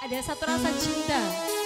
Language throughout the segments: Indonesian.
Ada satu rasa cinta.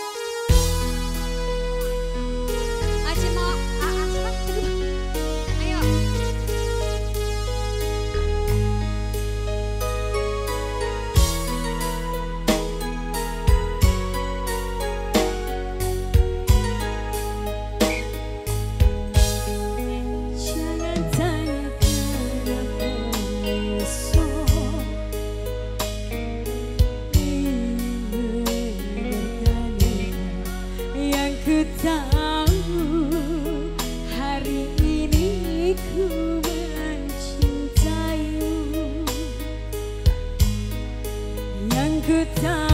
good time.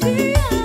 需要